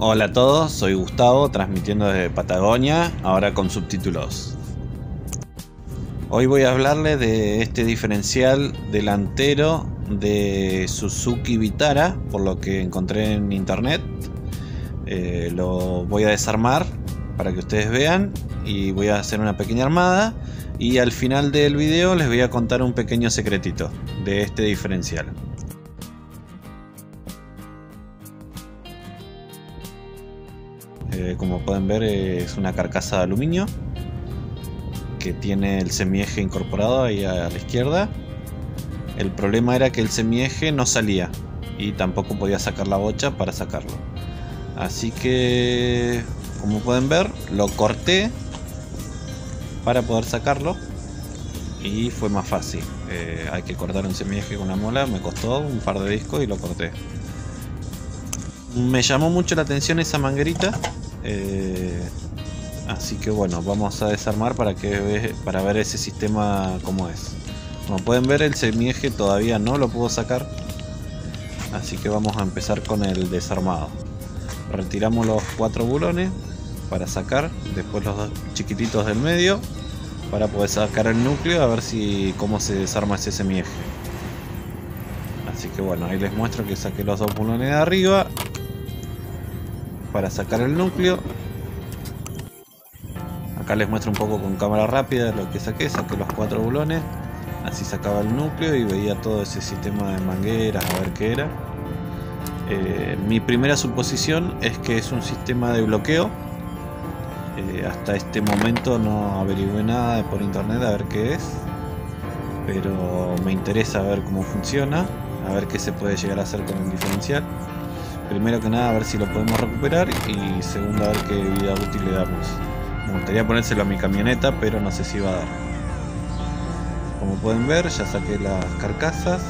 Hola a todos, soy Gustavo, transmitiendo desde Patagonia, ahora con subtítulos. Hoy voy a hablarles de este diferencial delantero de Suzuki Vitara, por lo que encontré en internet. Eh, lo voy a desarmar para que ustedes vean y voy a hacer una pequeña armada y al final del video les voy a contar un pequeño secretito de este diferencial. Eh, como pueden ver es una carcasa de aluminio que tiene el semieje incorporado ahí a la izquierda. El problema era que el semieje no salía y tampoco podía sacar la bocha para sacarlo. Así que, como pueden ver, lo corté para poder sacarlo y fue más fácil. Eh, hay que cortar un semieje con una mola, me costó un par de discos y lo corté. Me llamó mucho la atención esa manguerita eh, así que bueno, vamos a desarmar para, que, para ver ese sistema como es. Como pueden ver el semieje todavía no lo puedo sacar. Así que vamos a empezar con el desarmado. Retiramos los cuatro bulones para sacar. Después los dos chiquititos del medio. Para poder sacar el núcleo a ver si cómo se desarma ese semieje. Así que bueno, ahí les muestro que saqué los dos bulones de arriba para sacar el núcleo. Acá les muestro un poco con cámara rápida lo que saqué. Saqué los cuatro bulones. Así sacaba el núcleo y veía todo ese sistema de mangueras a ver qué era. Eh, mi primera suposición es que es un sistema de bloqueo. Eh, hasta este momento no averigué nada por internet a ver qué es. Pero me interesa ver cómo funciona. A ver qué se puede llegar a hacer con el diferencial primero que nada a ver si lo podemos recuperar y segundo a ver qué vida útil le damos. Me gustaría ponérselo a mi camioneta, pero no sé si va a dar. Como pueden ver, ya saqué las carcasas.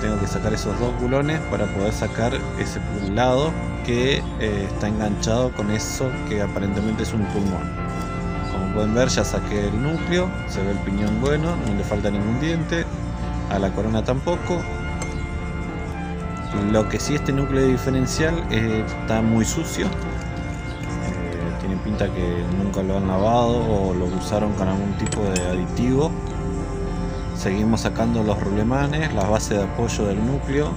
Tengo que sacar esos dos bulones para poder sacar ese lado que eh, está enganchado con eso que aparentemente es un pulmón. Como pueden ver, ya saqué el núcleo, se ve el piñón bueno, no le falta ningún diente, a la corona tampoco, lo que sí este núcleo diferencial eh, está muy sucio. Eh, tiene pinta que nunca lo han lavado o lo usaron con algún tipo de aditivo. Seguimos sacando los rulemanes, las bases de apoyo del núcleo.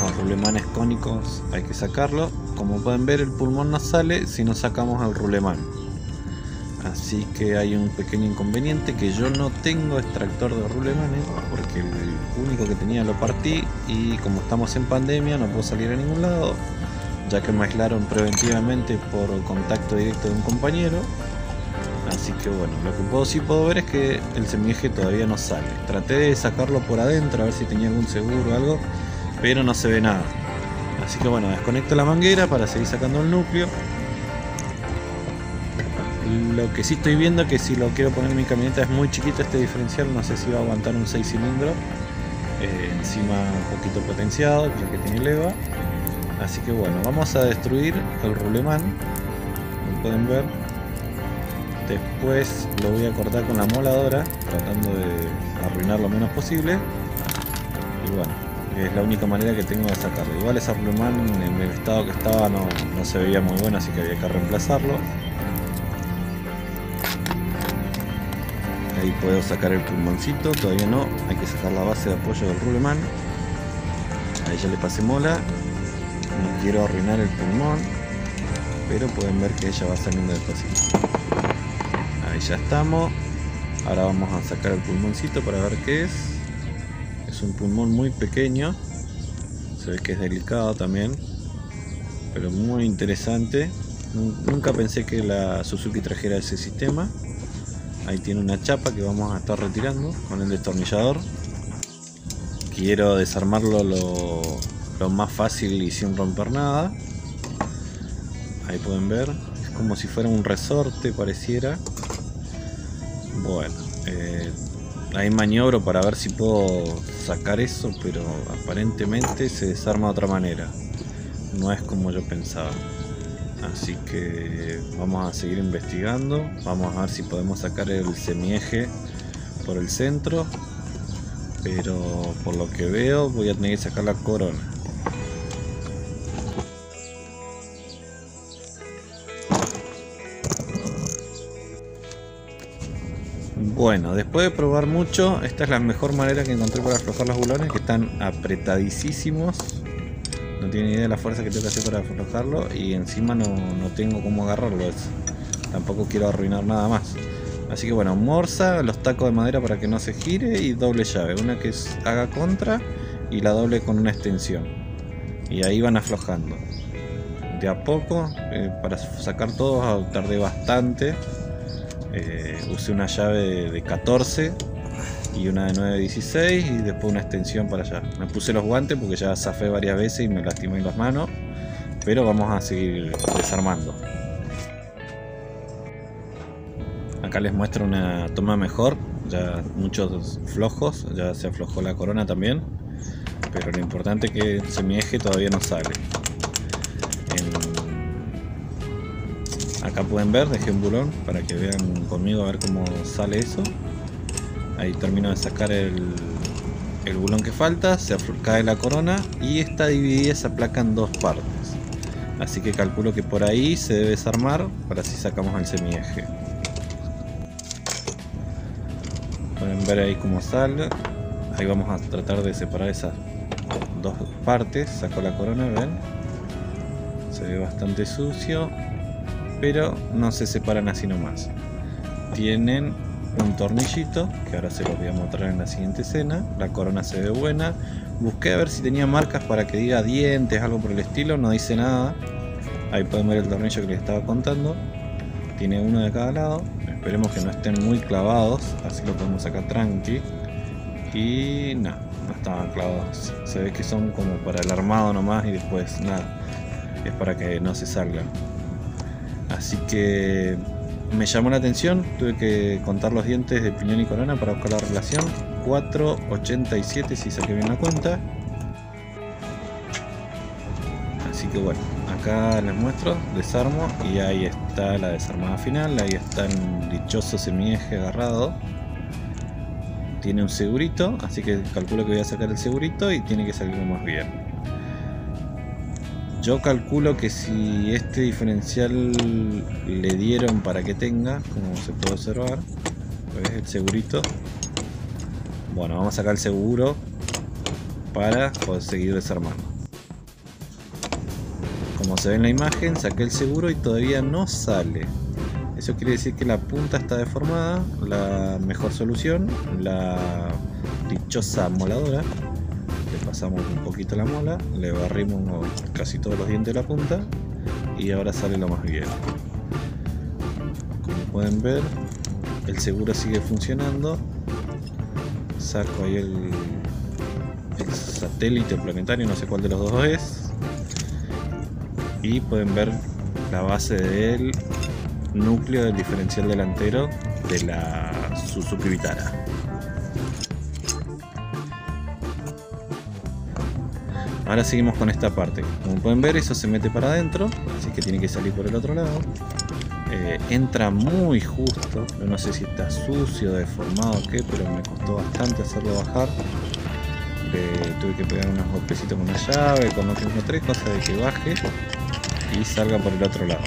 Los rulemanes cónicos hay que sacarlo. Como pueden ver el pulmón no sale si no sacamos el rulemán. Así que hay un pequeño inconveniente que yo no tengo extractor de rulemanes porque el único que tenía lo partí y como estamos en pandemia no puedo salir a ningún lado ya que me aislaron preventivamente por contacto directo de un compañero. Así que bueno, lo que puedo sí puedo ver es que el semieje todavía no sale. Traté de sacarlo por adentro a ver si tenía algún seguro o algo, pero no se ve nada. Así que bueno, desconecto la manguera para seguir sacando el núcleo. Lo que sí estoy viendo que si lo quiero poner en mi camioneta es muy chiquito este diferencial, no sé si va a aguantar un 6 cilindros. Eh, encima un poquito potenciado, ya que tiene leva. Así que bueno, vamos a destruir el rulemán, como pueden ver. Después lo voy a cortar con la moladora, tratando de arruinar lo menos posible. Y bueno, es la única manera que tengo de sacarlo. Igual ese rulemán en el estado que estaba no, no se veía muy bueno, así que había que reemplazarlo. Ahí puedo sacar el pulmoncito, todavía no. Hay que sacar la base de apoyo del ruleman. Ahí ya le pasé mola. No quiero arruinar el pulmón. Pero pueden ver que ella va saliendo despacito. Ahí ya estamos. Ahora vamos a sacar el pulmoncito para ver qué es. Es un pulmón muy pequeño. Se ve que es delicado también. Pero muy interesante. Nunca pensé que la Suzuki trajera ese sistema. Ahí tiene una chapa que vamos a estar retirando con el destornillador. Quiero desarmarlo lo, más fácil y sin romper nada. Ahí pueden ver. Es como si fuera un resorte pareciera. Bueno. Eh, ahí maniobro para ver si puedo sacar eso, pero aparentemente se desarma de otra manera. No es como yo pensaba. Así que vamos a seguir investigando. Vamos a ver si podemos sacar el semieje por el centro. Pero por lo que veo voy a tener que sacar la corona. Bueno, después de probar mucho, esta es la mejor manera que encontré para aflojar los bulones que están apretadísimos tiene idea de la fuerza que tengo que hacer para aflojarlo y encima no, no tengo cómo agarrarlo. Tampoco quiero arruinar nada más. Así que bueno, morsa, los tacos de madera para que no se gire y doble llave. Una que haga contra y la doble con una extensión. Y ahí van aflojando. De a poco, eh, para sacar todos tardé bastante. Eh, usé una llave de, 14 y una de 9 16 y después una extensión para allá. Me puse los guantes porque ya zafé varias veces y me lastimé las manos. Pero vamos a seguir desarmando. Acá les muestro una toma mejor, ya muchos flojos, ya se aflojó la corona también, pero lo importante es que el semieje todavía no sale. Acá pueden ver, dejé un bulón para que vean conmigo a ver cómo sale eso. Ahí termino de sacar el, el bulón que falta, se cae la corona y está dividida esa placa en dos partes. Así que calculo que por ahí se debe desarmar para así sacamos el semieje. pueden ver ahí cómo sale ahí vamos a tratar de separar esas dos partes saco la corona ven se ve bastante sucio pero no se separan así nomás tienen un tornillito que ahora se los voy a mostrar en la siguiente escena la corona se ve buena busqué a ver si tenía marcas para que diga dientes algo por el estilo no dice nada ahí pueden ver el tornillo que les estaba contando tiene uno de cada lado Esperemos que no estén muy clavados, así lo podemos sacar tranqui. Y no, no estaban clavados. Se ve que son como para el armado nomás y después nada. Es para que no se salgan. Así que me llamó la atención, tuve que contar los dientes de piñón y corona para buscar la relación. 4.87 si saqué bien la cuenta. Así que bueno, acá les muestro, desarmo y ahí está la desarmada final, ahí está el dichoso semieje agarrado. Tiene un segurito, así que calculo que voy a sacar el segurito y tiene que salir más bien. Yo calculo que si este diferencial le dieron para que tenga, como se puede observar, pues el segurito. Bueno, vamos a sacar el seguro para poder seguir desarmando. Como se ve en la imagen, saqué el seguro y todavía no sale. Eso quiere decir que la punta está deformada. La mejor solución, la dichosa moladora. Pasamos un poquito la mola, le barrimos casi todos los dientes de la punta y ahora sale lo más bien. Como pueden ver, el seguro sigue funcionando. Saco ahí el, el satélite planetario, no sé cuál de los dos es y pueden ver la base del núcleo del diferencial delantero de la Suzuki Vitara. Ahora seguimos con esta parte. Como pueden ver, eso se mete para adentro, así que tiene que salir por el otro lado. Eh, entra muy justo, no sé si está sucio, deformado o qué, pero me costó bastante hacerlo bajar. tuve que pegar unos golpecitos con una llave, con otros tres, cosas de que baje y salga por el otro lado.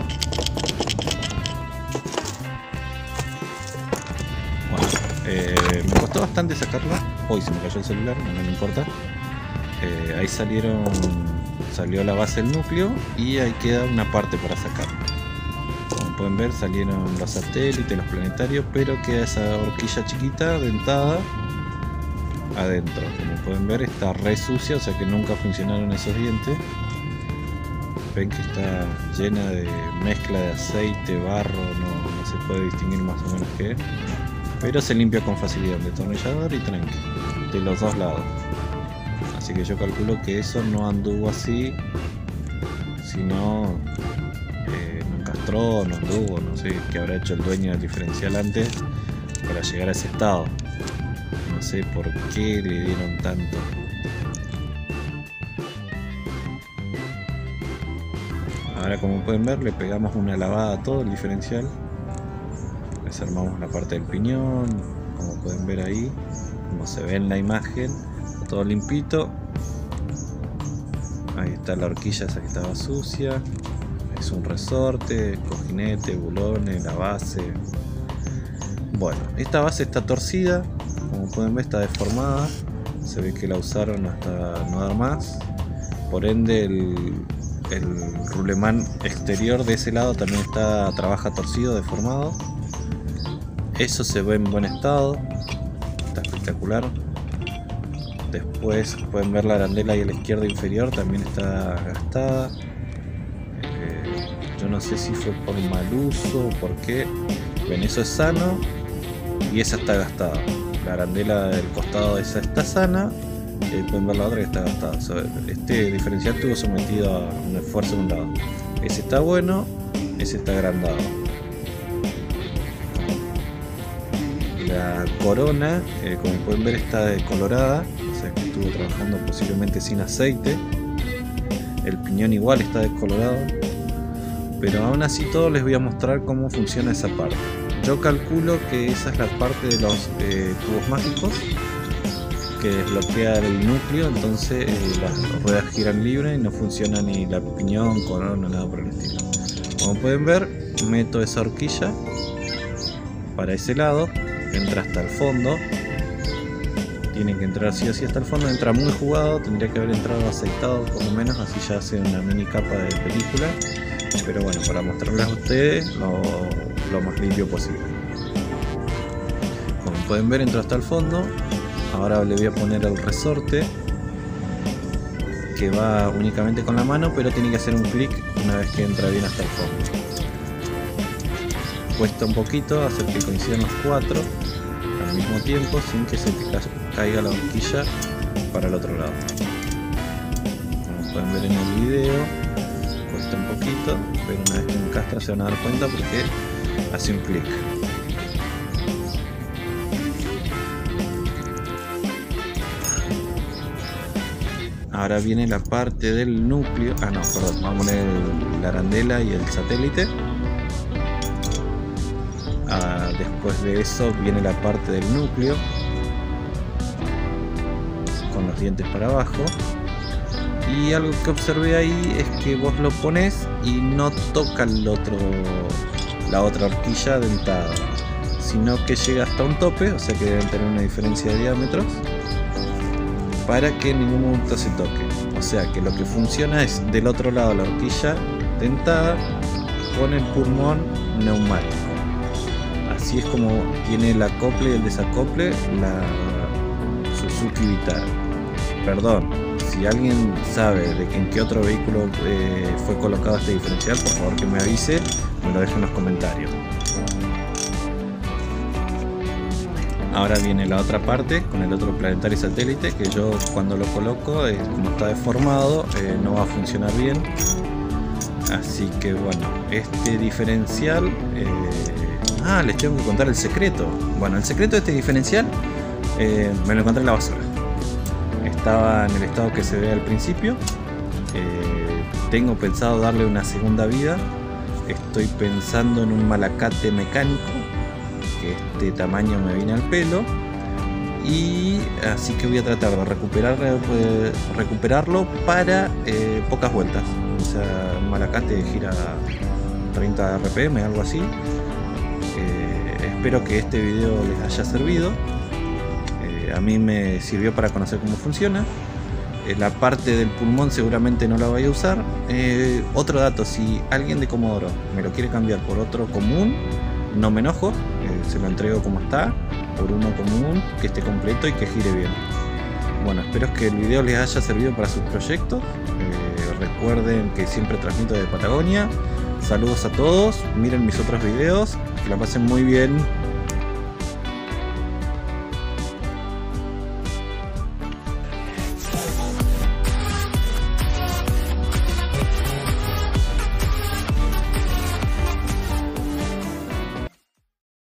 Bueno, eh, me costó bastante sacarla. Hoy se me cayó el celular, no me importa. Eh, ahí salieron, salió la base del núcleo y ahí queda una parte para sacar. Como pueden ver salieron los satélites, los planetarios, pero queda esa horquilla chiquita, dentada, adentro. Como pueden ver está re sucia, o sea que nunca funcionaron esos dientes ven que está llena de mezcla de aceite, barro, no, se puede distinguir más o menos qué Pero se limpia con facilidad, detornillador y tranqui, de los dos lados. Así que yo calculo que eso no anduvo así, sino eh, no encastró, no anduvo, no sé qué habrá hecho el dueño del diferencial antes para llegar a ese estado. No sé por qué le dieron tanto. Ahora como pueden ver le pegamos una lavada a todo el diferencial. Desarmamos la parte del piñón, como pueden ver ahí, como se ve en la imagen, todo limpito. Ahí está la horquilla esa que estaba sucia. Es un resorte, cojinete, bulones, la base. Bueno, esta base está torcida, como pueden ver está deformada, se ve que la usaron hasta no dar más, por ende el, el rulemán exterior de ese lado también está trabaja torcido, deformado. Eso se ve en buen estado, está espectacular. Después pueden ver la arandela y la izquierda inferior también está gastada. Eh, yo no sé si fue por mal uso o por qué. Ven, eso es sano y esa está gastada. La arandela del costado de esa está sana y pueden ver la otra que está gastada. este diferencial estuvo sometido a un esfuerzo de un lado. Ese está bueno, ese está agrandado. La corona, eh, como pueden ver, está decolorada, o sea que estuvo trabajando posiblemente sin aceite. El piñón igual está descolorado, pero aún así todo les voy a mostrar cómo funciona esa parte. Yo calculo que esa es la parte de los eh, tubos mágicos que desbloquea el núcleo, entonces eh, las ruedas giran libre y no funciona ni la piñón, corona, nada por el estilo. Como pueden ver, meto esa horquilla para ese lado, entra hasta el fondo. Tienen que entrar así así hasta el fondo, entra muy jugado, tendría que haber entrado aceitado por lo menos, así ya hace una mini capa de película. Pero bueno, para mostrarles a ustedes lo, más limpio posible. Como pueden ver, entró hasta el fondo. Ahora le voy a poner el resorte que va únicamente con la mano, pero tiene que hacer un clic una vez que entra bien hasta el fondo. Cuesta un poquito hacer que coincidan los cuatro al mismo tiempo sin que se caiga la horquilla para el otro lado. Como pueden ver en el video, cuesta un poquito, pero una vez que encastra se van a dar cuenta porque hace un clic. Ahora viene la parte del núcleo. Ah, no, perdón. Vamos a poner la arandela y el satélite. Ah, después de eso viene la parte del núcleo. Con los dientes para abajo. Y algo que observé ahí es que vos lo pones y no toca el otro, la otra horquilla dentada. Sino que llega hasta un tope, o sea que deben tener una diferencia de diámetros para que ningún momento se toque. O sea que lo que funciona es del otro lado la horquilla dentada con el pulmón neumático. Así es como tiene el acople y el desacople la Suzuki Vitara. Perdón, si alguien sabe de en qué otro vehículo eh, fue colocado este diferencial, por favor que me avise, me lo deje en los comentarios. Ahora viene la otra parte con el otro planetario satélite que yo cuando lo coloco, eh, como está deformado, eh, no va a funcionar bien. Así que bueno, este diferencial... Eh, ah, les tengo que contar el secreto. Bueno, el secreto de este diferencial me lo encontré en la basura. Estaba en el estado que se ve al principio. tengo pensado darle una segunda vida. Estoy pensando en un malacate mecánico este tamaño me viene al pelo y así que voy a tratar de recuperar, eh, recuperarlo para eh, pocas vueltas. O sea malacate gira 30 rpm algo así. Eh, espero que este video les haya servido. A mí me sirvió para conocer cómo funciona. La parte del pulmón seguramente no la voy a usar. Otro dato si alguien de Comodoro me lo quiere cambiar por otro común no me enojo, eh, se lo entrego como está, por uno común, que esté completo y que gire bien. Bueno, espero que el video les haya servido para sus proyectos. Eh, recuerden que siempre transmito de Patagonia. Saludos a todos, miren mis otros videos, que la pasen muy bien.